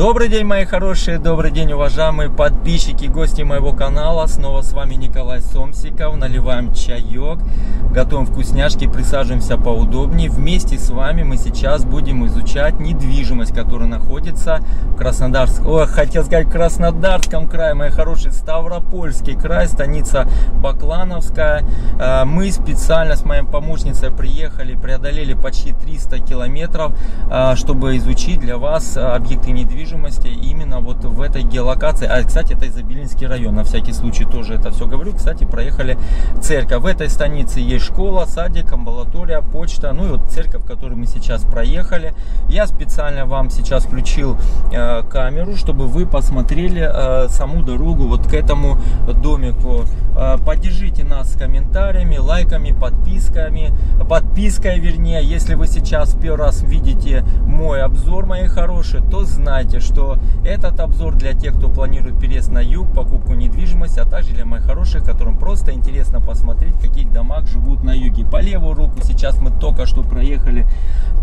Добрый день, мои хорошие, добрый день, уважаемые подписчики, гости моего канала. Снова с вами Николай Сомсиков. Наливаем чаек, готовим вкусняшки, присаживаемся поудобнее. Вместе с вами мы сейчас будем изучать недвижимость, которая находится в Краснодарском, о, хотел сказать Краснодарском крае, мои хорошие, Ставропольский край, станица Баклановская. А, мы специально с моей помощницей приехали, преодолели почти 300 километров, а, чтобы изучить для вас объекты недвижимости недвижимости именно вот в этой геолокации. А, кстати, это Изобилинский район, на всякий случай тоже это все говорю. Кстати, проехали церковь. В этой станице есть школа, садик, амбулатория, почта. Ну и вот церковь, которую мы сейчас проехали. Я специально вам сейчас включил э, камеру, чтобы вы посмотрели э, саму дорогу вот к этому домику. Э, поддержите нас комментариями, лайками, подписками. Подпиской, вернее, если вы сейчас первый раз видите мой обзор, мои хорошие, то знайте, Помните, что этот обзор для тех, кто планирует переезд на юг, покупку недвижимости, а также для моих хороших, которым просто интересно посмотреть, домах живут на юге. По левую руку сейчас мы только что проехали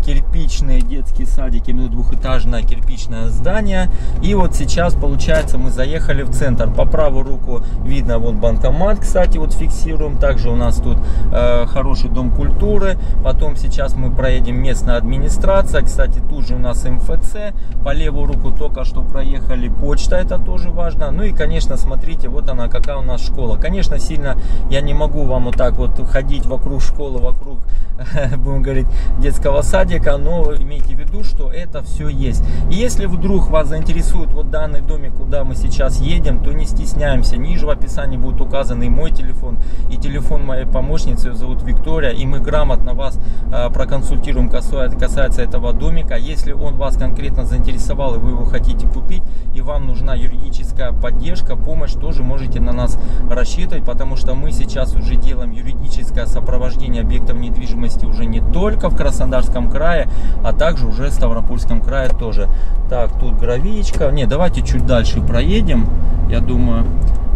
кирпичные детские садики, именно двухэтажное кирпичное здание. И вот сейчас, получается, мы заехали в центр. По правую руку видно вот банкомат, кстати, вот фиксируем. Также у нас тут э, хороший дом культуры. Потом сейчас мы проедем местная администрация. Кстати, тут же у нас МФЦ. По левую руку только что проехали. Почта, это тоже важно. Ну и, конечно, смотрите, вот она, какая у нас школа. Конечно, сильно я не могу вам вот так вот ходить вокруг школы, вокруг, будем говорить, детского садика, но имейте в виду, что это все есть. И если вдруг вас заинтересует вот данный домик, куда мы сейчас едем, то не стесняемся. Ниже в описании будет указан и мой телефон, и телефон моей помощницы, ее зовут Виктория, и мы грамотно вас э, проконсультируем касается этого домика. Если он вас конкретно заинтересовал, и вы его хотите купить, и вам нужна юридическая поддержка, помощь, тоже можете на нас рассчитывать, потому что мы сейчас уже делаем юридическое сопровождение объектов недвижимости уже не только в Краснодарском крае, а также уже в Ставропольском крае тоже. Так, тут гравичка. Не, давайте чуть дальше проедем, я думаю.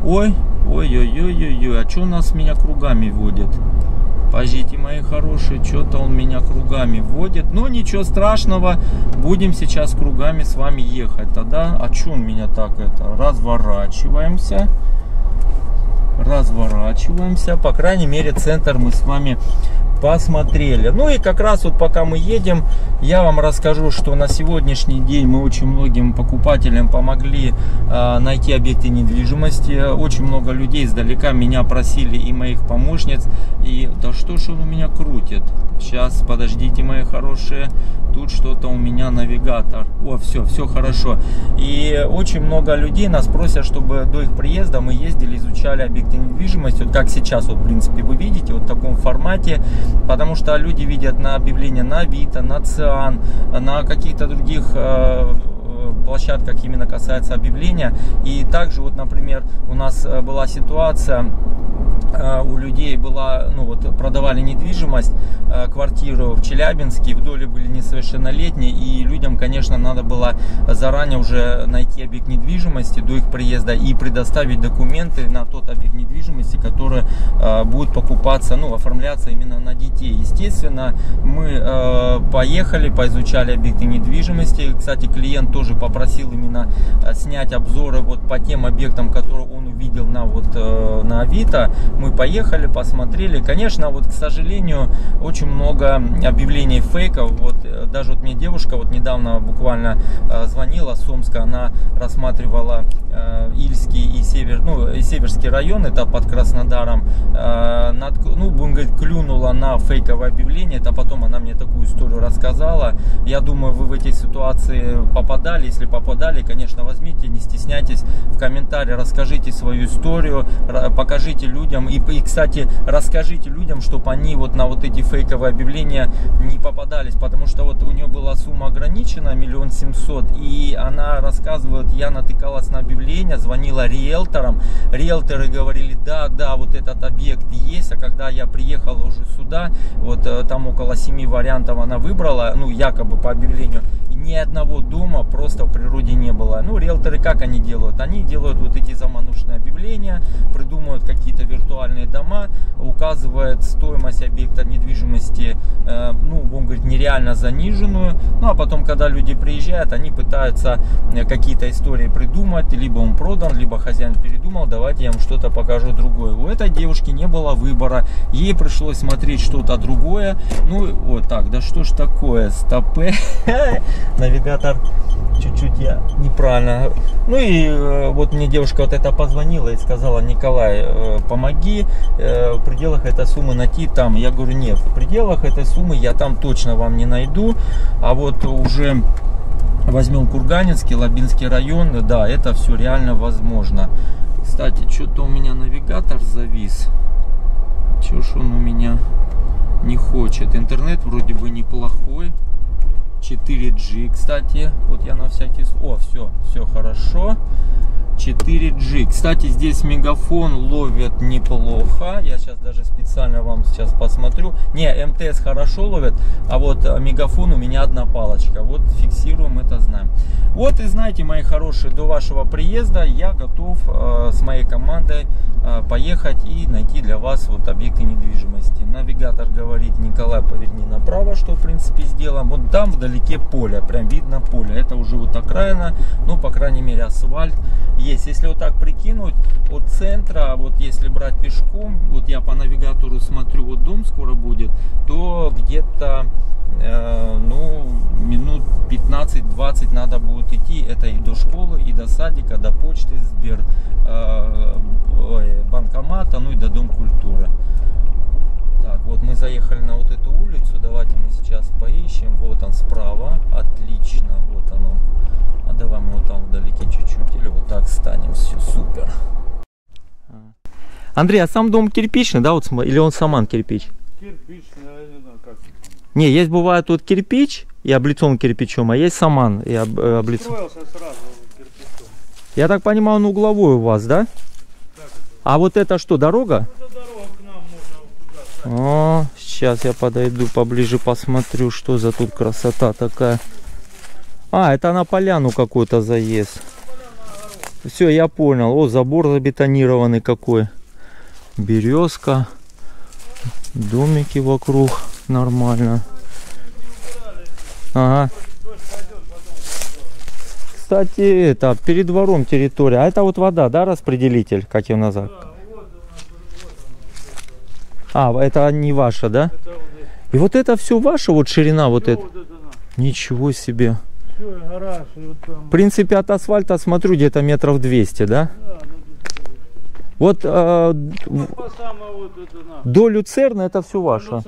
Ой, ой-ой-ой-ой, а что нас меня кругами водит? Пождите, мои хорошие, что-то он меня кругами водит. Но ничего страшного, будем сейчас кругами с вами ехать. Тогда, а что он меня так это? Разворачиваемся. Разворачиваемся. По крайней мере, центр мы с вами посмотрели. Ну и как раз вот пока мы едем, я вам расскажу, что на сегодняшний день мы очень многим покупателям помогли э, найти объекты недвижимости. Очень много людей издалека меня просили и моих помощниц. И да что ж он у меня крутит? Сейчас, подождите, мои хорошие. Тут что-то у меня навигатор. О, все, все хорошо. И очень много людей нас просят, чтобы до их приезда мы ездили, изучали объекты недвижимости. Вот как сейчас, вот, в принципе, вы видите, вот в таком формате. Потому что люди видят на объявления на Авито, на Циан, на каких-то других э, площадках именно касается объявления. И также вот, например, у нас э, была ситуация, Э, у людей была, ну продавали недвижимость, э, квартиру в Челябинске, в доле были несовершеннолетние, и людям, конечно, надо было заранее уже найти объект недвижимости до их приезда и предоставить документы на тот объект недвижимости, который э, будет покупаться, ну, оформляться именно на детей. Естественно, мы поехали, поизучали объекты недвижимости. Кстати, клиент тоже попросил именно снять обзоры вот по тем объектам, которые он увидел на вот на Авито мы поехали, посмотрели. Конечно, вот, к сожалению, очень много объявлений фейков. Вот э, даже вот мне девушка вот недавно буквально э, звонила с она рассматривала э, Ильский и Север, ну, и Северский район, это под Краснодаром. Над, ну, будем говорить, клюнула на фейковое объявление. Это потом она мне такую историю рассказала. Я думаю, вы в эти ситуации попадали. Если попадали, конечно, возьмите, не стесняйтесь в комментарии, расскажите свою историю, покажите людям и, и, кстати, расскажите людям, чтобы они вот на вот эти фейковые объявления не попадались, потому что вот у нее была сумма ограничена, миллион семьсот, и она рассказывает, я натыкалась на объявление, звонила риэлторам, риэлторы говорили, да, да, вот этот объект есть, а когда я приехала уже сюда, вот э, там около семи вариантов она выбрала, ну, якобы по объявлению, ни одного дома просто в природе не было. Ну, риэлторы как они делают? Они делают вот эти заманушные объявления, придумывают какие-то виртуальные дома, указывают стоимость объекта недвижимости, э, ну, будем говорить, нереально заниженную. Ну, а потом, когда люди приезжают, они пытаются э, какие-то истории придумать, либо он продан, либо хозяин передумал, давайте я вам что-то покажу другое. У этой девушки не было выбора, ей пришлось смотреть что-то другое. Ну, вот так, да что ж такое, стопы, навигатор чуть-чуть я неправильно. Ну и э, вот мне девушка вот это позвонила и сказала, Николай, э, помоги э, в пределах этой суммы найти там. Я говорю, нет, в пределах этой суммы я там точно вам не найду. А вот уже возьмем Курганинский, Лабинский район, да, это все реально возможно. Кстати, что-то у меня навигатор завис. Чего ж он у меня не хочет? Интернет вроде бы неплохой. 4G, кстати. Вот я на всякий... О, все, все хорошо. 4G. Кстати, здесь мегафон ловит неплохо. Я сейчас даже специально вам сейчас посмотрю. Не, МТС хорошо ловит, а вот э, мегафон у меня одна палочка. Вот фиксируем, это знаем. Вот и знаете, мои хорошие, до вашего приезда я готов э, с моей командой э, поехать и найти для вас вот объекты недвижимости. Навигатор говорит, Николай, поверни направо, что в принципе сделаем. Вот там вдалеке поле, прям видно поле. Это уже вот окраина, ну, по крайней мере, асфальт есть. Если вот так прикинуть, от центра, вот если брать пешком, вот я по навигатору смотрю, вот дом скоро будет, то где-то э, ну, минут 15-20 надо будет идти. Это и до школы, и до садика, до почты, Сбер, э, банкомата, ну и до Дом культуры. Так, вот мы заехали на вот эту улицу. Давайте мы сейчас поищем. Вот он справа. Отлично. Вот он. А давай мы супер. Андрей, а сам дом кирпичный, да? Вот, или он саман кирпич? Кирпичный, я не знаю как. Не, есть бывает вот кирпич и облицован кирпичом, а есть саман и об, э, облицован. Строился сразу кирпичом. Я так понимаю, он угловой у вас, да? Как это? А вот это что, дорога? Это дорога к нам можно туда. О, сейчас я подойду поближе, посмотрю, что за тут красота такая. А, это на поляну какой-то заезд. Все, я понял. О, забор забетонированный какой. Березка. Домики вокруг. Нормально. Ага. Кстати, это перед двором территория. А это вот вода, да, распределитель, как ее назвать? А, это не ваша, да? И вот это все ваше, вот ширина вот эта. Ничего себе. Все, гараж, и вот там. В принципе, от асфальта смотрю где-то метров 200, да? Да, Вот э, ну, вот до Люцерна это все ваше.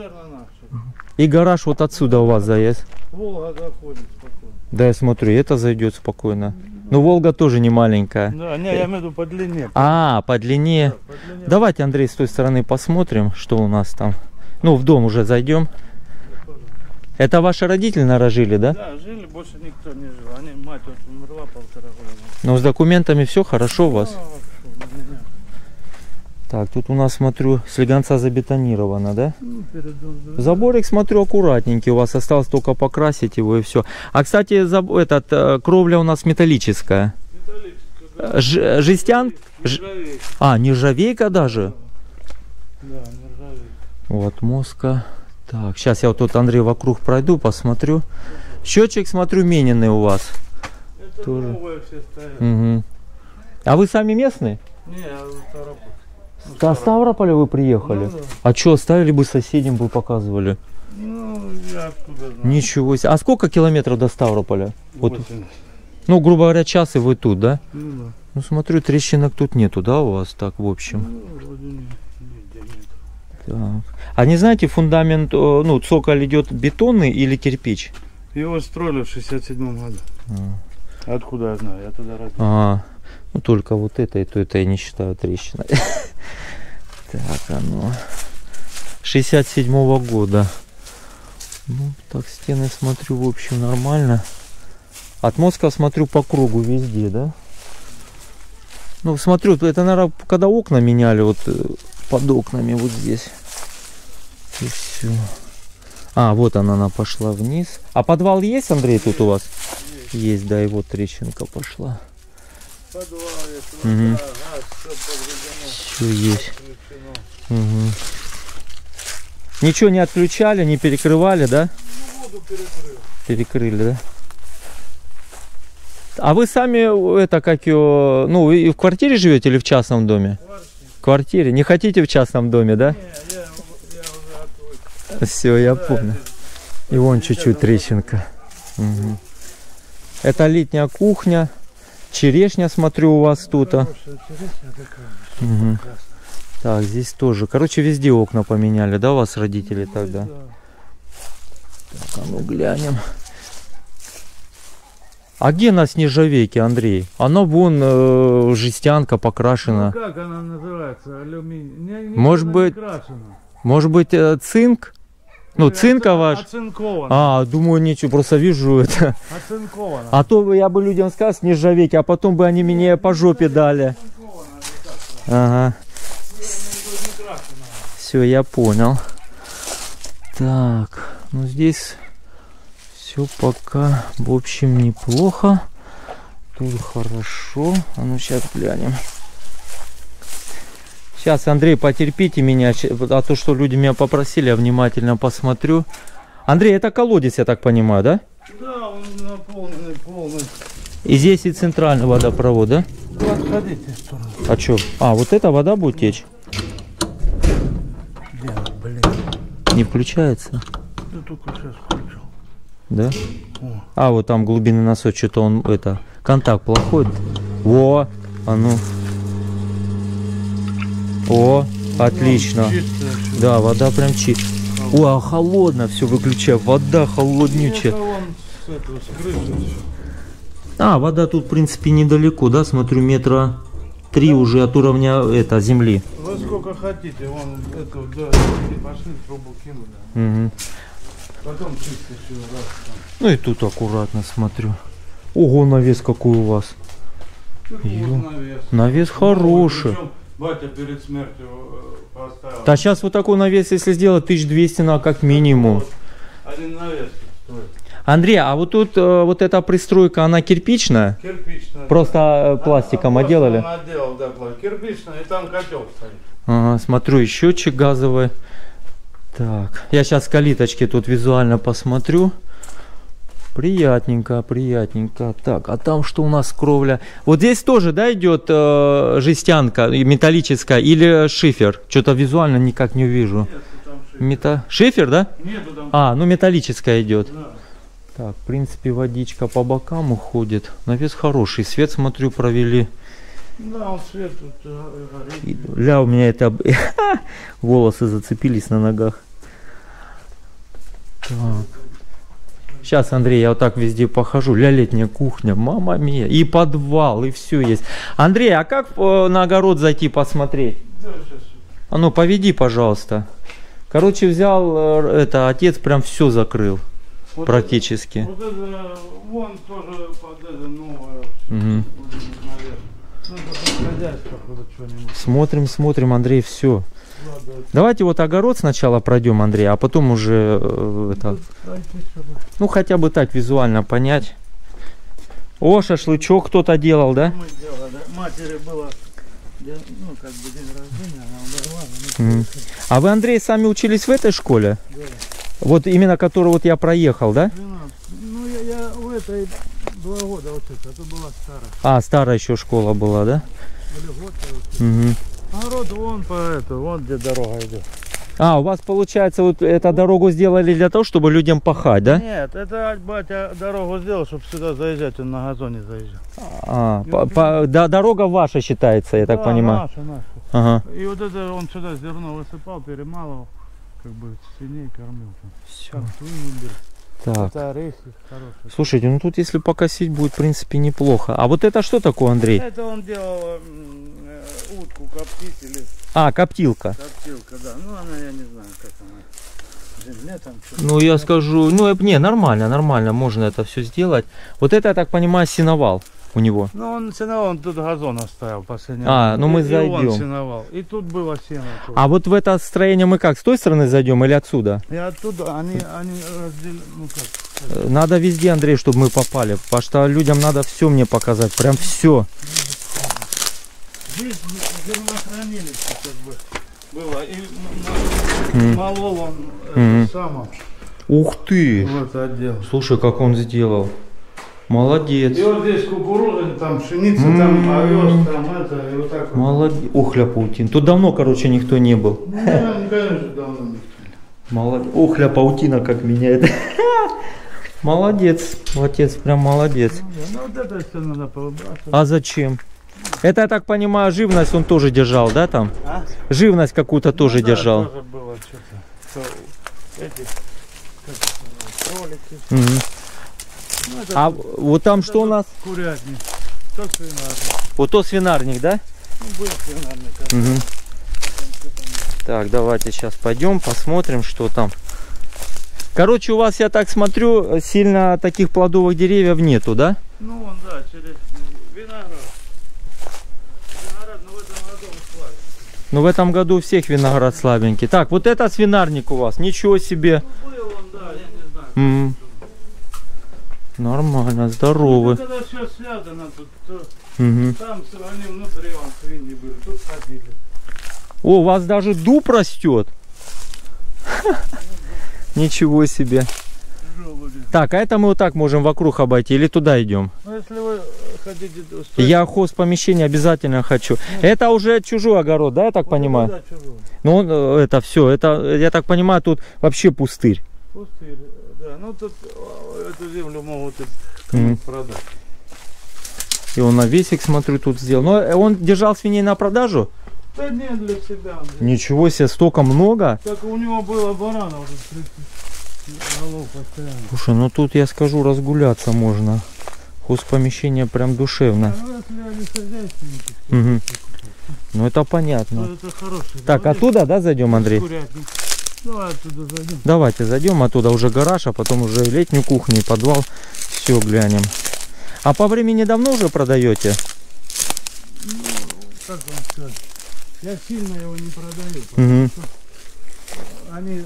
И гараж вот отсюда у вас заезд. Волга заходит спокойно. Да, я смотрю, это зайдет спокойно. Но Волга тоже не маленькая. Да, не, я имею в виду по длине. А, по длине. По длине. Давайте, Андрей, с той стороны посмотрим, что у нас там. Ну, в дом уже зайдем. Это ваши родители нарожили, да? Да, жили, больше никто не жил. Они, мать вот умерла полтора года. Но с документами все хорошо у вас? Да. Так, тут у нас, смотрю, слегонца забетонировано, да? Ну, Заборик, смотрю, аккуратненький. У вас осталось только покрасить его и все. А, кстати, заб- этот, э, кровля у нас металлическая. Металлическая, да. Э, ж- жестян? Ж- Нержавейка. А, нержавейка даже? Да, нержавейка. Вот, мозга. Так, сейчас я вот тут, Андрей, вокруг пройду, посмотрю. Счетчик, смотрю, мененный у вас. Это Тоже. новые все стоят. Мгм. А вы сами местные? Не, а вот Ставрополь. С Ставрополя вы приехали? Ну, да. А что, оставили бы соседям, бы показывали? Ну, я откуда знаю. Ничего себе. А сколько километров до Ставрополя? Вот, ну, грубо говоря, час и вы тут, да? Ну, да. Ну, смотрю, трещинок тут нету, да, у вас так, в общем? Ну, вроде нет. Так. А не знаете, фундамент, э, ну, цоколь идет бетонный или кирпич? Его строили в 67 году. Откуда я знаю? Я туда родился. А, ну, только вот это и то, это я не считаю трещиной. Так, оно. 67 года. Ну, так, стены смотрю, в общем, нормально. От мозга смотрю по кругу везде, да? Ну, смотрю, это, наверное, когда окна меняли, вот э, под окнами вот здесь. И все. А, вот она, она пошла вниз. А подвал есть, Андрей, тут у вас? Есть, да, и вот трещинка пошла. Подвал есть, вода, газ, все Все есть. Мгм. Ничего не отключали, не перекрывали, да? Воду перекрыл. Перекрыли, да? А вы сами, это, как ее, ну, и в квартире живете или в частном доме? В. Не хотите в частном доме, да? Не, я, я. Все, я это- И вон чуть-чуть трещинка. Мгм. Это летняя кухня. Черешня, смотрю, у вас тут. красная. Так, здесь тоже. Короче, везде окна поменяли, да, у вас родители тогда? Да. Так, а ну глянем. А где нас нержавейки, Андрей? Она вон э, жестянка Ну, покрашена. как она называется? Алюминий? Не, Может быть. Может быть, э, цинк? Ну, Оцин- цинковая. ж- Оцинкована. А, думаю, ничего, просто вижу это. Оцинкована. А то я бы людям сказал с нержавейки, а потом бы они мне по жопе дали. Ага. Все, я понял. Так, ну здесь все пока, в общем, неплохо. Тут хорошо. А ну сейчас глянем. Сейчас, Андрей, потерпите меня, а то, что люди меня попросили, я внимательно посмотрю. Андрей, это колодец, я так понимаю, да? Да, он наполненный полностью. И здесь и центральный водопровод, да? Отходите в сторону. А что? А, вот эта вода будет течь? Он, блин? Не включается, Я только сейчас. Да? О. А, вот там глубины носок, что-то он, это, контакт плохой. Во, а ну. О, отлично. Да, вода прям чистая. О, а холодно, все выключаю. Вода холоднючая. Это. А, вода тут, в принципе, недалеко, да? Смотрю, метра три уже от уровня это, земли. Вы сколько хотите, вон эту, да, пошли трубу кинули. Мгм. Потом чисто все раз там. Ну и тут аккуратно смотрю. Ого, навес какой у вас. Тут Ё. вот навес. Навес хороший. Причем батя перед смертью э, поставил. Да сейчас вот такой навес, если сделать, 1200 на как минимум. Вот. Один навес стоит. Андрей, а вот тут э, вот эта пристройка, она кирпичная? Кирпичная. Просто э, пластиком А, отделали? просто отделал, да, кирпичная, и там котел стоит. Ага, смотрю, и счетчик газовый. Так, я сейчас калиточки тут визуально посмотрю. Приятненько, приятненько. Так, а там что у нас кровля? Вот здесь тоже, да, идет э, жестянка металлическая или шифер? Что-то визуально никак не увижу. Нет, шифер. Мета... Шифер, да? Нету там. А, ну металлическая идет. Да. Так, в принципе, водичка по бокам уходит. Навес хороший. Свет, смотрю, провели. Да, он свет тут э, горит. Ля, у меня это... Волосы зацепились на ногах. Так. Сейчас, Андрей, я вот так везде похожу. Ля, летняя кухня, мама мия. И подвал, и все есть. Андрей, а как э, на огород зайти посмотреть? Да, сейчас. А ну, поведи, пожалуйста. Короче, взял, э, это, отец прям все закрыл. Вот Практически. это- Вот это, вон тоже под это новое. Наверное. Ну. Смотрим, смотрим, Андрей, все. Давайте вот огород сначала пройдем, Андрей, а потом уже э, это, ну хотя бы так визуально понять. О, шашлычок кто-то делал, да? Мы делали. Матери было, ну, как бы день рождения, она умерла. А вы, Андрей, сами учились в этой школе? Да. Вот именно которую вот я проехал, да? 12. Ну, я, я в этой два года учился, это была старая. А, старая еще школа была, да? Или год я учился. Огород вон по это, вон где дорога идет. А, у вас получается вот эту дорогу сделали для того, чтобы людям пахать, да? Нет, это батя дорогу сделал, чтобы сюда заезжать, он на газоне заезжал. А, по- по- да, дорога ваша считается, я так Да, понимаю. наша, наша. Ага. И вот это он сюда зерно высыпал, перемалывал, как бы свиней кормил. там. Всё. Так. Это орехи хорошие. Слушайте, ну тут если покосить будет, в принципе, неплохо. А вот это что такое, Андрей? Это он делал э, утку коптить или А, коптилка. коптилка, да. Ну она, я не знаю, как она. В земле там. Ну, я скажу, ну, э, не, нормально, нормально, можно это все сделать. Вот это, я так понимаю, сеновал. У него? Ну, он сеновал, он тут газон оставил последний. А, ну мы И- и он зайдем. сеновал. И тут было сено. тоже. А вот в это строение мы как, с той стороны зайдем или отсюда? И оттуда они, они разделили, ну как, Э, Надо везде, Андрей, чтобы мы попали, потому что людям надо все мне показать, прям все. здесь зернохранилище как бы было. И молол он Мгм. это само, Ух ты! вот отдел. Слушай, как он сделал. Молодец. И вот здесь кукуруза, там пшеница, там овес, там это, и вот так вот. Молодец. Ух, ля паутин. Тут давно, короче, никто не был. Ну, да, ну, конечно, давно. Молодец. Ух, ля паутина как меняет. Молодец. Отец прям молодец. Ну, вот это все надо. А зачем? Это, я так понимаю, живность он тоже держал, да, там? А? Живность какую-то тоже Ну да, держал. тоже было что-то. что Эти, как, кролики. Мгм. Ну, А тут- вот там что у нас? Курятник. То свинарник. Вот то свинарник, да? Ну, был свинарник. что-то Так, давайте сейчас пойдем, посмотрим, что там. Короче, у вас, я так смотрю, сильно таких плодовых деревьев нету, да? Ну, вон, да, через виноград. Виноград, но в этом году он славен. Но в этом году у всех виноград слабенький. Так, вот это свинарник у вас, ничего себе. Ну, был он, да, я не знаю. М. Нормально, Ну, здоровы. когда все связано, тут то, Мгм. там они внутри вон свиньи были, тут ходили. О, у вас даже дуб растет. Ничего себе. Так, а это мы вот так можем вокруг обойти или туда идем? Ну, если вы хотите... устроить- Я хост помещения обязательно хочу. Это уже чужой огород, да, я так Вот понимаю? чужой. Ну, э, это все, это, я так понимаю, тут вообще пустырь. Пустырь, да. Ну, тут э, эту землю могут и кому-то продать. И он навесик, смотрю, тут сделал. Но э, он держал свиней на продажу? Да не для себя. Андрей. Ничего себе, столько много. Так у него было баранов уже 30 голов постоянно. Слушай, ну тут я скажу, разгуляться можно. Хозпомещение прям душевно. А ну. Ну это то понятно. это хороший. Так, оттуда, да, зайдем, Андрей? курятник. Давай оттуда зайдем. Давайте зайдем, оттуда уже гараж, а потом уже летнюю кухню и подвал. Все глянем. А по времени давно уже продаете? Ну, как вам сказать? Я сильно его не продаю. потому Мгм. что Они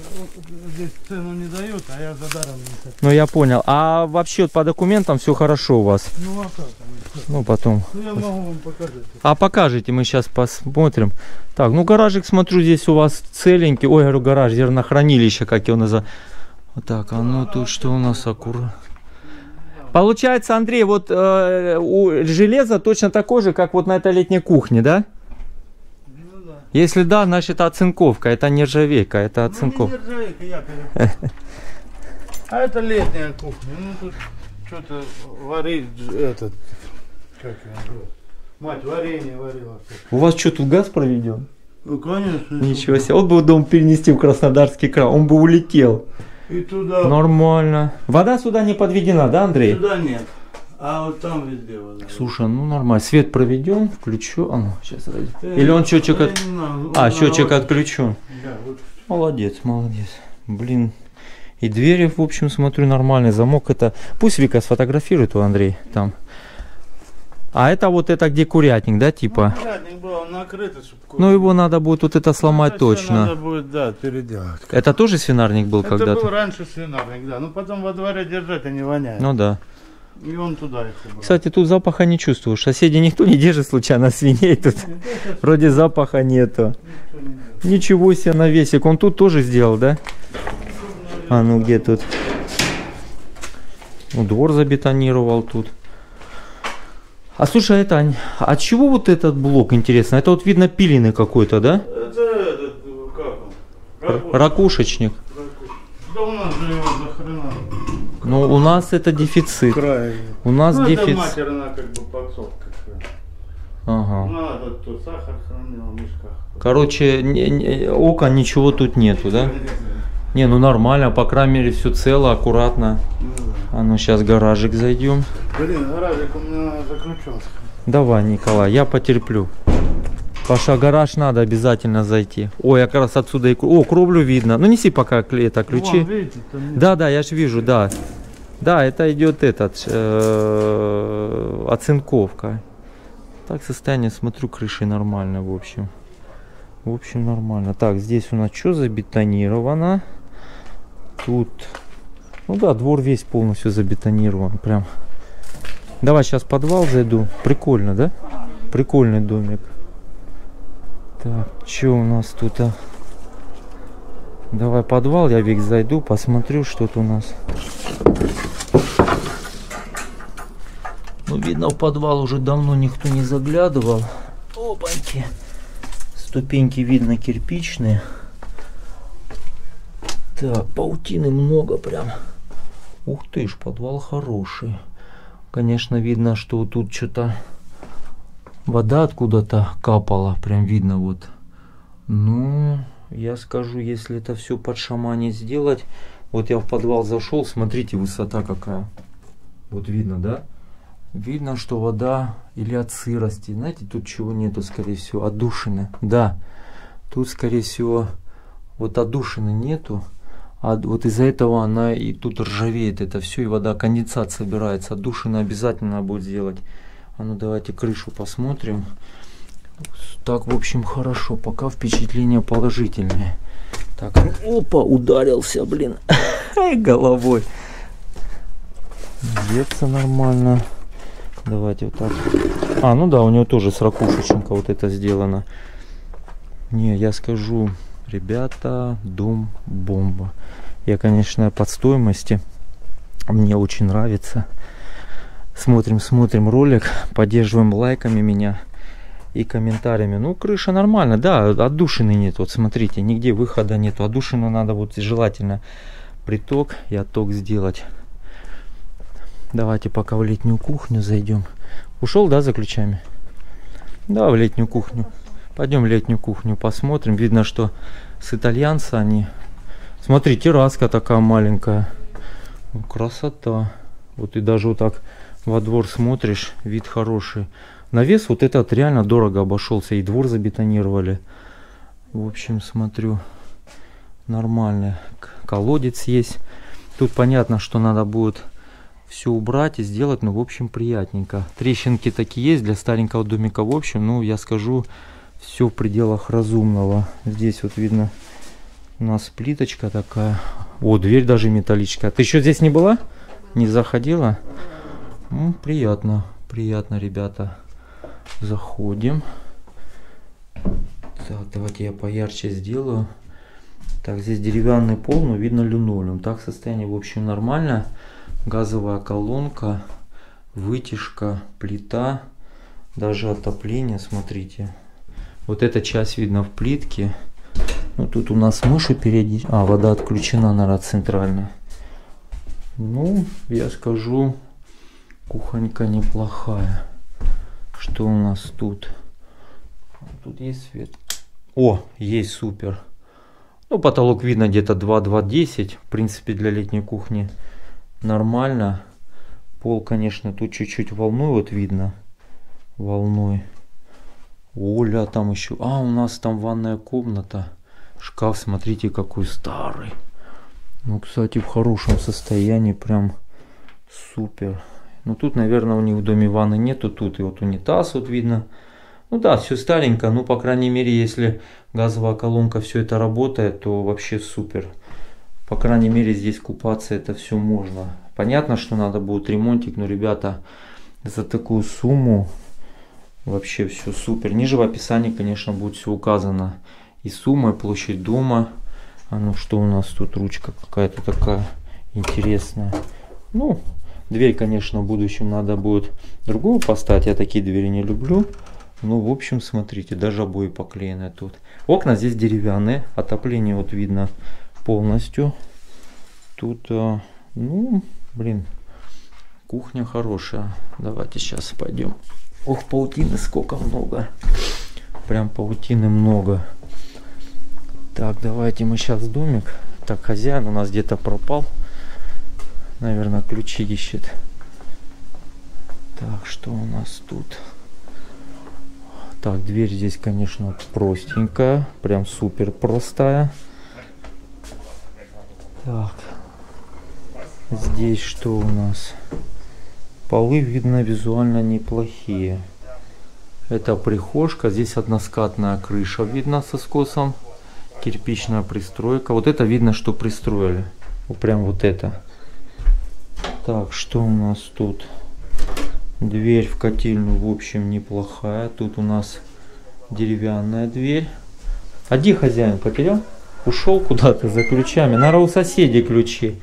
здесь цену не дают, а я за даром не хочу. Ну я понял. А вообще по документам все хорошо у вас? Ну а как они? Ну потом. Ну я могу вам показать. А покажите, мы сейчас посмотрим. Так, ну гаражик, смотрю, здесь у вас целенький. Ой, говорю, гараж, зернохранилище, как его называют. Вот так, а ну тут что у нас аккуратно. Получается, Андрей, вот э, у железа точно такое же, как вот на этой летней кухне, да? Ну. Если да, значит оцинковка, это не ржавейка, это Ну, оцинковка. не нержавейка, я перепутал. А это летняя кухня. Ну тут что-то варить, этот, как его? Мать варенье варила. У вас что, тут газ проведен? Ну конечно. Ничего себе. Вот бы дом перенести в Краснодарский край, он бы улетел. И туда, Нормально. Вода сюда не подведена, да, Андрей? сюда нет. А вот там везде вода. Слушай, ну нормально. Свет проведен, включу. А ну, сейчас ради. Э, Или он счетчик от... А, счетчик отключен. Да, вот. Молодец, молодец. Блин. И двери, в общем, смотрю, нормальный замок. Это пусть Вика сфотографирует у Андрей там. А это вот это где курятник, да, типа? Ну, курятник был, он накрытый, чтоб Ну его надо будет вот это сломать Это точно. Надо будет, да, переделать. Это тоже свинарник был Это был когда-то? раньше свинарник, да. Ну потом во дворе держать они воняют. Ну да. И он туда их убрал. Кстати, тут запаха не чувствуешь. Соседи никто не держит случайно свиней тут. Вроде запаха нету. Ничего себе навесик. Он тут тоже сделал, да? А ну где тут? Ну, двор забетонировал тут. А слушай, это, Ань, а от чего вот этот блок, интересно? Это вот видно пиленый какой-то, да? Это этот, как он? Р- Ракушек. Ракушечник. Да у нас же его за хрена. Ну, у нас это дефицит. Край. У нас ну, это дефицит. матерная как бы подсобка. Ага. Надо тут сахар хранил в мешках. Короче, не- не- окон ничего тут нету, да? Не, ну нормально, по крайней мере все цело, аккуратно. Ну да. А ну сейчас гаражик зайдем. Блин, гаражик у меня заключен. Давай, Николай, я потерплю. Паша, гараж надо обязательно зайти. Ой, я как раз отсюда и... О, кровлю видно. Ну неси пока это, ключи. Вон, видите. Да, да, я ж вижу, да. Да, это идет этот, э, оцинковка. Так состояние, смотрю, крыши нормально, в общем. В общем, нормально. Так, здесь у нас что забетонировано? Тут, ну да, двор весь полностью забетонирован. Прям. Давай сейчас подвал зайду. Прикольно, да? Прикольный домик. Так, что у нас тут? А? Давай подвал, я век зайду, посмотрю, что тут у нас. Ну, видно, в подвал уже давно никто не заглядывал. Опаньки. Ступеньки, видно, кирпичные. Так, паутины много прям. Ух ты ж, подвал хороший. Конечно, видно, что тут что-то вода откуда-то капала. Прям видно вот. Ну, я скажу, если это все под шамане сделать. Вот я в подвал зашел, смотрите, высота какая. Вот видно, да? Видно, что вода или от сырости. Знаете, тут чего нету, скорее всего, отдушины. Да, тут, скорее всего, вот отдушины нету. А вот из-за этого она и тут ржавеет это все, и вода, конденсат собирается. Отдушина обязательно будет сделать. А ну давайте крышу посмотрим. Так, в общем, хорошо. Пока впечатление положительное. Так, опа, ударился, блин, головой. Деться нормально. Давайте вот так. А, ну да, у него тоже с ракушечника вот это сделано. Не, я скажу, ребята, дом бомба. Я, конечно, под стоимости. Мне очень нравится. Смотрим, смотрим ролик, поддерживаем лайками меня и комментариями. Ну, крыша нормально, да, отдушины нет. Вот смотрите, нигде выхода нет. Отдушину надо вот желательно приток и отток сделать. Давайте пока в летнюю кухню зайдем. Ушел, да, за ключами? Да, в летнюю кухню. Пойдем в летнюю кухню посмотрим. Видно, что с итальянца они... Смотри, терраска такая маленькая. Красота. Вот и даже вот так во двор смотришь, вид хороший. Навес вот этот реально дорого обошелся. И двор забетонировали. В общем, смотрю, нормально. Колодец есть. Тут понятно, что надо будет все убрать и сделать, ну, в общем, приятненько. Трещинки такие есть для старенького домика, в общем, ну, я скажу, все в пределах разумного. Здесь вот видно у нас плиточка такая. О, дверь даже металлическая. Ты еще здесь не была? Не заходила? Ну, приятно, приятно, ребята. Заходим. Так, давайте я поярче сделаю. Так, здесь деревянный пол, но видно линолеум. Так, состояние, в общем, нормально газовая колонка, вытяжка, плита, даже отопление, смотрите. Вот эта часть видно в плитке. Ну, тут у нас мыши периодически... А, вода отключена, наверное, центральная. Ну, я скажу, кухонька неплохая. Что у нас тут? Тут есть свет. О, есть супер. Ну, потолок видно где-то 2-2-10. В принципе, для летней кухни нормально. Пол, конечно, тут чуть-чуть волной вот видно. Волной. Оля, там еще... А, у нас там ванная комната. Шкаф, смотрите, какой старый. Ну, кстати, в хорошем состоянии. Прям супер. Ну, тут, наверное, у них в доме ванны нету. Тут и вот унитаз вот видно. Ну да, все старенько. Ну, по крайней мере, если газовая колонка все это работает, то вообще супер. По крайней мере, здесь купаться это все можно. Понятно, что надо будет ремонтик, но, ребята, за такую сумму вообще все супер. Ниже в описании, конечно, будет все указано. И сумма, и площадь дома. А ну что у нас тут ручка какая-то такая интересная. Ну, дверь, конечно, в будущем надо будет другую поставить. Я такие двери не люблю. Ну, в общем, смотрите, даже обои поклеены тут. Окна здесь деревянные. Отопление вот видно полностью. Тут, э, ну, блин, кухня хорошая. Давайте сейчас пойдем. Ох, паутины сколько много. Прям паутины много. Так, давайте мы сейчас домик. Так, хозяин у нас где-то пропал. Наверное, ключи ищет. Так, что у нас тут? Так, дверь здесь, конечно, простенькая. Прям супер простая. Так. Здесь что у нас? Полы, видно, визуально неплохие. Это прихожка. Здесь односкатная крыша видно со скосом. Кирпичная пристройка. Вот это видно, что пристроили. Прям вот это. Так, что у нас тут? Дверь в котельную, в общем, неплохая. Тут у нас деревянная дверь. А где хозяин потерял? Ушел куда-то за ключами. Наверное, у соседей ключи.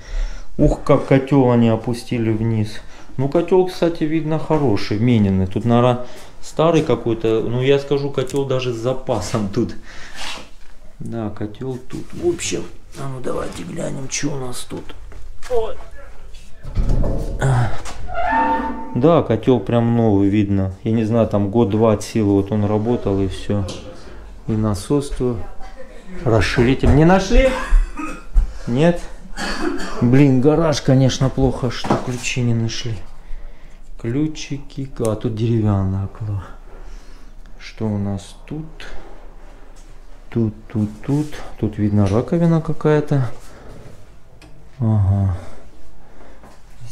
Ух, как котел они опустили вниз. Ну, котел, кстати, видно хороший, мененный. Тут, наверное, старый какой-то. Ну, я скажу, котел даже с запасом тут. Да, котел тут. В общем, а ну давайте глянем, что у нас тут. Ой. Да, котел прям новый видно. Я не знаю, там год-два от силы вот он работал и все. И насос то. Расширитель. Не нашли? Нет? Блин, гараж, конечно, плохо, что ключи не нашли. Ключики. А, тут деревянное окно. Что у нас тут? Тут, тут, тут. Тут видно раковина какая-то. Ага.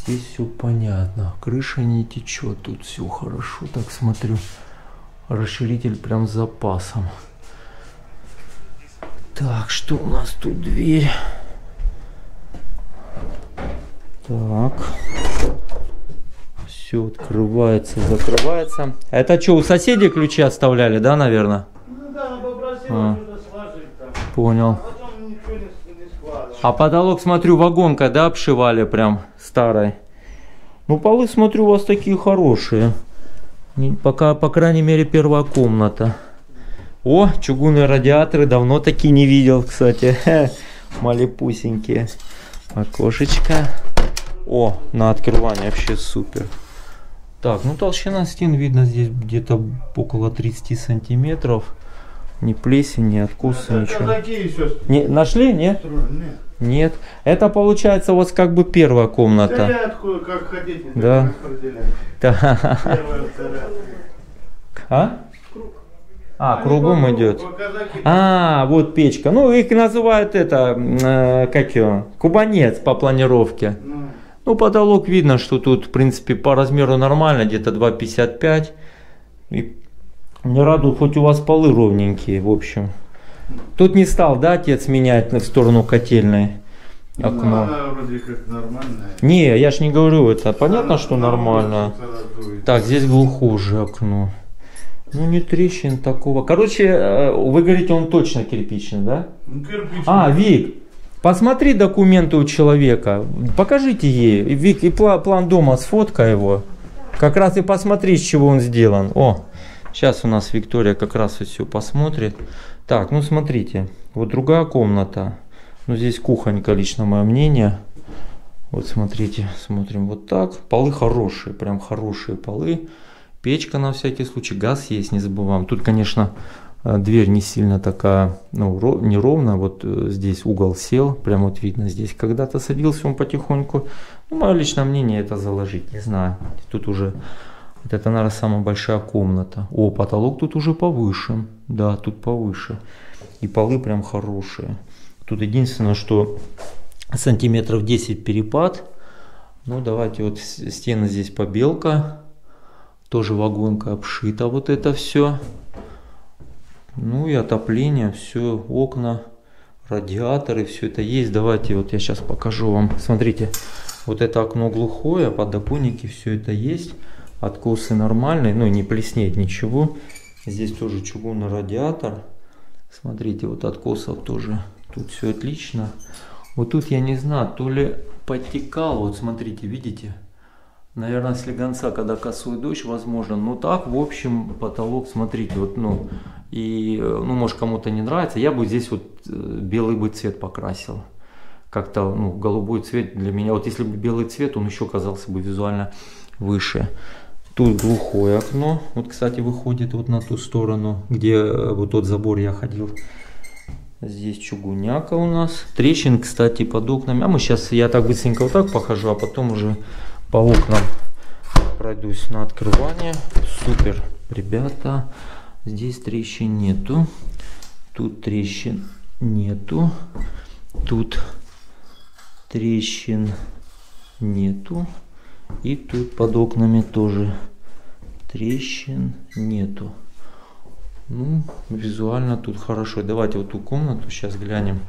Здесь все понятно. Крыша не течет. Тут все хорошо. Так смотрю. Расширитель прям с запасом. Так, что у нас тут дверь? Так. Все открывается, закрывается. А это что, у соседей ключи оставляли, да, наверное? Ну да, попросил А. сложить там. Понял. Потом ничего не, не складывал. А потолок, смотрю, вагонкой, да, обшивали прям старой. Ну, полы, смотрю, у вас такие хорошие. Не- пока, по крайней мере, первая комната. О, чугунные радиаторы, давно такие не видел, кстати. Малепусенькие. Окошечко. О, на открывание вообще супер. Так, ну толщина стен видно здесь где-то около 30 сантиметров. Ни плесень, ни откуса, Это ничего. Не, нашли, строили. Нет. Нет. Это получается у вас как бы первая комната. Стреляют ку- как хотите. Да. Да. Первая. А? А, Они кругом идет. А, вот печка. Ну, их называют это, э, как его, кубанец по планировке. Ну, Ну, потолок видно, что тут, в принципе, по размеру нормально, где-то 2,55. И не радует, хоть у вас полы ровненькие, в общем. Тут не стал, да, отец менять в сторону котельной ну, окно? она вроде как нормальная. Не, я ж не говорю это. Понятно, Она- что нормально. Так, здесь глухое окно. Ну, не трещин такого. Короче, э, вы говорите, он точно кирпичный, да? Ну, кирпичный. А, Вик, посмотри документы у человека. Покажите ей. И, Вик, и пла- план дома, сфоткай его. Как раз и посмотри, с чего он сделан. О, сейчас у нас Виктория как раз все посмотрит. Так, ну смотрите. Вот другая комната. Ну, здесь кухонька, лично мое мнение. Вот смотрите, смотрим вот так. Полы хорошие, прям хорошие полы. Печка на всякий случай, газ есть, не забываем. Тут, конечно, э, дверь не сильно такая, ну, ро- неровно. Вот э, здесь угол сел, прям вот видно, здесь когда-то садился он потихоньку. Ну, мое личное мнение это заложить, не знаю. Тут уже, это, наверное, самая большая комната. О, потолок тут уже повыше. Да, тут повыше. И полы прям хорошие. Тут единственное, что сантиметров 10 перепад. Ну, давайте вот стены здесь побелка. Тоже вагонка обшита вот это все. Ну и отопление, все, окна, радиаторы, все это есть. Давайте вот я сейчас покажу вам. Смотрите, вот это окно глухое, подоконники, все это есть. Откосы нормальные, ну не плеснеет ничего. Здесь тоже чугунный радиатор. Смотрите, вот откосов тоже. Тут все отлично. Вот тут я не знаю, то ли подтекал, вот смотрите, видите? Наверное, слегонца, когда косой дождь, возможно. Но так, в общем, потолок, смотрите, вот, ну, и, э, ну, может, кому-то не нравится. Я бы здесь вот э, белый бы цвет покрасил. Как-то, ну, голубой цвет для меня, вот если бы белый цвет, он еще казался бы визуально выше. Тут глухое окно, вот, кстати, выходит вот на ту сторону, где э, вот тот забор я ходил. Здесь чугуняка у нас. Трещин, кстати, под окнами. А мы сейчас, я так быстренько вот так похожу, а потом уже по окнам пройдусь на открывание. Супер, ребята. Здесь трещин нету. Тут трещин нету. Тут трещин нету. И тут под окнами тоже трещин нету. Ну, визуально тут хорошо. Давайте вот ту комнату сейчас глянем.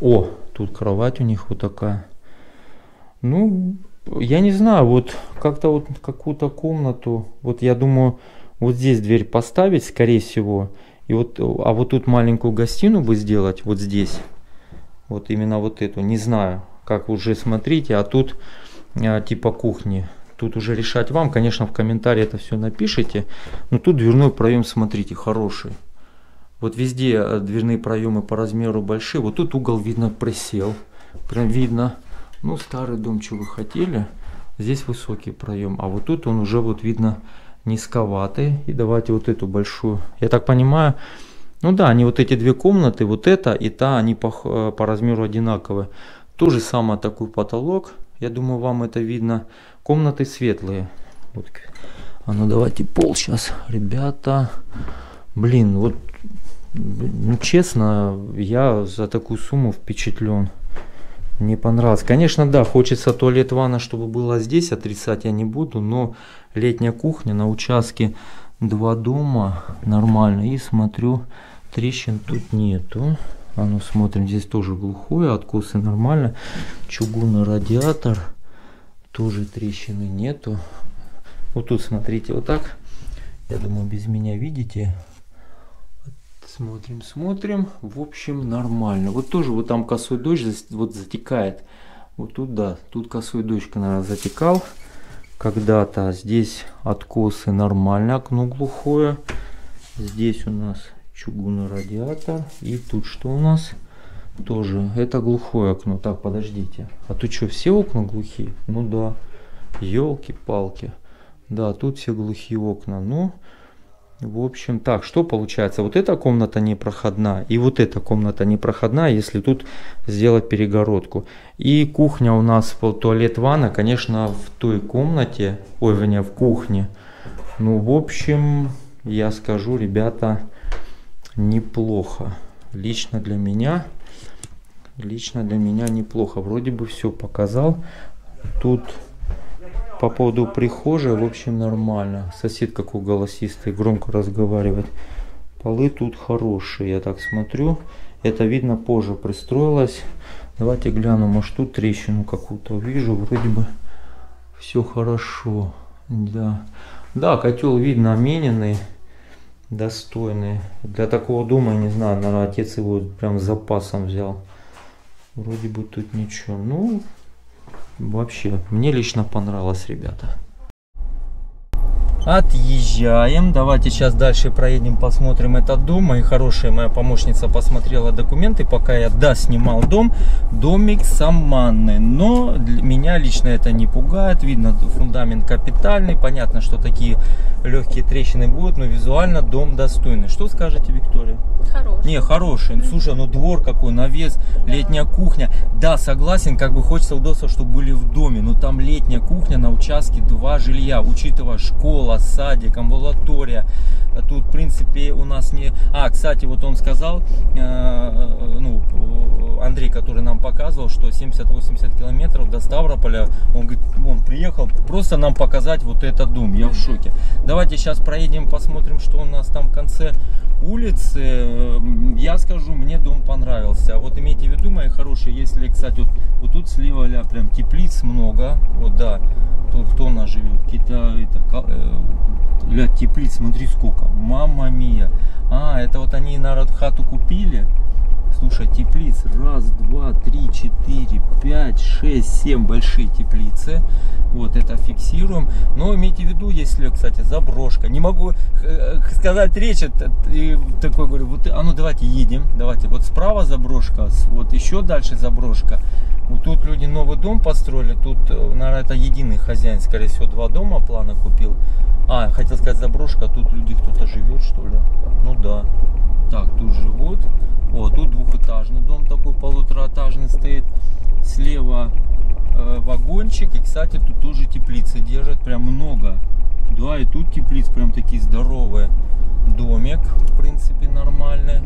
О, тут кровать у них вот такая. Ну, я не знаю, вот как-то вот какую-то комнату, вот я думаю, вот здесь дверь поставить, скорее всего, и вот, а вот тут маленькую гостиную бы сделать, вот здесь, вот именно вот эту, не знаю, как уже смотрите, а тут типа кухни, тут уже решать вам, конечно, в комментарии это все напишите, но тут дверной проем, смотрите, хороший. Вот везде э, дверные проемы по размеру большие, вот тут угол видно присел, прям видно, ну, старый дом, что вы хотели. Здесь высокий проем. А вот тут он уже вот видно низковатый. И давайте вот эту большую. Я так понимаю, ну да, они вот эти две комнаты, вот эта и та, они по, э, по размеру одинаковые. То же самое такой потолок. Я думаю, вам это видно. Комнаты светлые. Вот. А ну давайте пол сейчас, ребята. Блин, вот, ну честно, я за такую сумму впечатлен не понравилось. Конечно, да, хочется туалет ванна, чтобы было здесь, отрицать я не буду, но летняя кухня на участке два дома нормально. И смотрю, трещин тут нету. А ну смотрим, здесь тоже глухое, откосы нормально. Чугунный радиатор, тоже трещины нету. Вот тут смотрите, вот так. Я думаю, без меня видите, Смотрим, смотрим. В общем, нормально. Вот тоже вот там косой дождь вот затекает. Вот тут, да, тут косой дождь, наверное, затекал когда-то. Здесь откосы нормально, окно глухое. Здесь у нас чугунный. И тут что у нас? Тоже, это глухое окно. Так, подождите. А тут что, все окна глухие? Ну да. Елки-палки. Да, тут все глухие окна. Ну, в общем, так, что получается? Вот эта комната не проходна, и вот эта комната не проходна, если тут сделать перегородку. И кухня у нас, туалет, ванна, конечно, в той комнате, ой, вернее, в кухне. Ну, в общем, я скажу, ребята, неплохо. Лично для меня, лично для меня неплохо. Вроде бы все показал. Тут по поводу прихожей, в общем, нормально. Сосед какой голосистый, громко разговаривает. Полы тут хорошие, я так смотрю. Это видно позже пристроилось. Давайте гляну, может тут трещину какую-то увижу. Вроде бы все хорошо. Да, да котел видно омененный, достойный. Для такого дома, не знаю, наверное, отец его прям с запасом взял. Вроде бы тут ничего. Ну, Вообще, мне лично понравилось, ребята. Отъезжаем. Давайте сейчас дальше проедем, посмотрим этот дом. Моя хорошая моя помощница посмотрела документы, пока я да, снимал дом. Домик саманный. Но меня лично это не пугает. Видно, фундамент капитальный. Понятно, что такие легкие трещины будут, но визуально дом достойный. Что скажете, Виктория? Хороший. Не, хороший. Ну, слушай, ну двор какой, навес, да. летняя кухня. Да, согласен, как бы хочется удобства, чтобы были в доме, но там летняя кухня на участке, два жилья, учитывая школа, садик, амбулатория. Тут, в принципе, у нас не... А, кстати, вот он сказал, э, ну, Андрей, который нам показывал, что 70-80 километров до Ставрополя, он говорит, он приехал просто нам показать вот этот дом. Я в шоке. Давайте сейчас проедем, посмотрим, что у нас там в конце улицы. Я скажу, мне дом понравился. Вот имейте в виду, мои хорошие, если, кстати, вот, вот тут слева ля, прям теплиц много. Вот, да. Тут кто у нас живет? Какие-то, это, э, ля, теплиц, смотри сколько. Мама мия. А, это вот они, народ, хату купили. Слушай, теплиц. Раз, два, три, четыре, пять, шесть, семь большие теплицы. Вот это фиксируем. Но имейте в виду, если, кстати, заброшка. Не могу э, сказать речь. И такой говорю, вот, а ну давайте едем. Давайте. Вот справа заброшка, вот еще дальше заброшка. Тут люди новый дом построили. Тут, э, наверное, это единый хозяин, скорее всего, два дома плана купил. А, хотел сказать заброшка, а тут люди кто-то живет, что ли? Ну да. Так, тут живут. О, тут двухэтажный дом такой полутораэтажный стоит. Слева э, вагончик. И, кстати, тут тоже теплицы держат прям много. Да, и тут теплиц прям такие здоровые. Домик, в принципе, нормальный.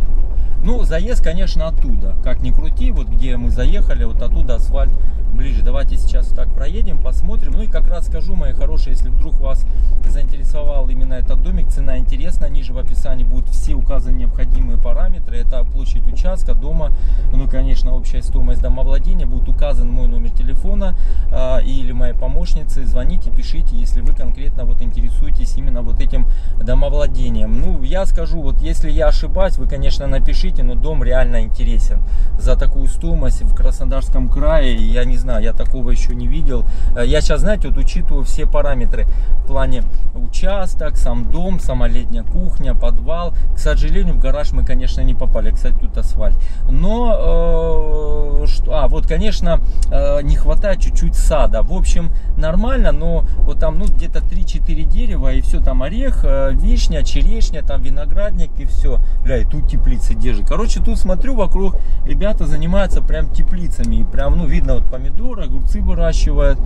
Ну, заезд, конечно, оттуда. Как ни крути, вот где мы заехали, вот оттуда асфальт ближе. Давайте сейчас так проедем, посмотрим. Ну и как раз скажу, мои хорошие, если вдруг вас заинтересовал именно этот домик, цена интересна, ниже в описании будут все указаны необходимые параметры. Это площадь участка, дома, ну, конечно, общая стоимость домовладения. Будет указан мой номер телефона э, или моей помощницы. Звоните, пишите, если вы конкретно вот интересуетесь именно вот этим домовладением. Ну, я скажу, вот если я ошибаюсь, вы, конечно, напишите, но дом реально интересен. За такую стоимость в Краснодарском крае, я не знаю, я такого еще не видел. Э, я сейчас, знаете, вот учитываю все параметры в плане участок, сам дом, сама летняя кухня, подвал. К сожалению, в гараж мы, конечно, не попали. Кстати, тут асфальт. Но, э, что, а, вот, конечно, э, не хватает чуть-чуть сада. В общем, нормально, но вот там, ну, где-то 3-4 дерева, и все, там орех, э, вишня, черешня, там виноградник, и все. Бля, и тут теплицы держит. Короче, тут смотрю, вокруг ребята занимаются прям теплицами. И прям, ну, видно, вот помидоры, огурцы выращивают.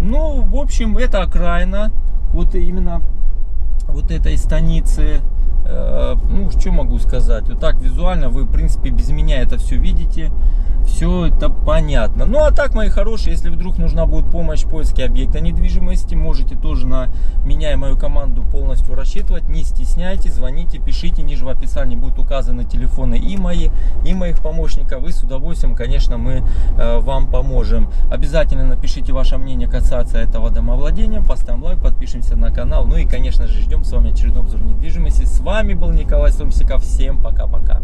Ну, в общем, это окраина. Вот именно вот этой станицы. Э, ну, что могу сказать? Вот так визуально вы, в принципе, без меня это все видите все это понятно. Ну а так, мои хорошие, если вдруг нужна будет помощь в поиске объекта недвижимости, можете тоже на меня и мою команду полностью рассчитывать. Не стесняйтесь, звоните, пишите, ниже в описании будут указаны телефоны и мои, и моих помощников. И с удовольствием, конечно, мы э, вам поможем. Обязательно напишите ваше мнение касаться этого домовладения, поставим лайк, подпишемся на канал. Ну и, конечно же, ждем с вами очередной обзор недвижимости. С вами был Николай Сомсиков. Всем пока-пока.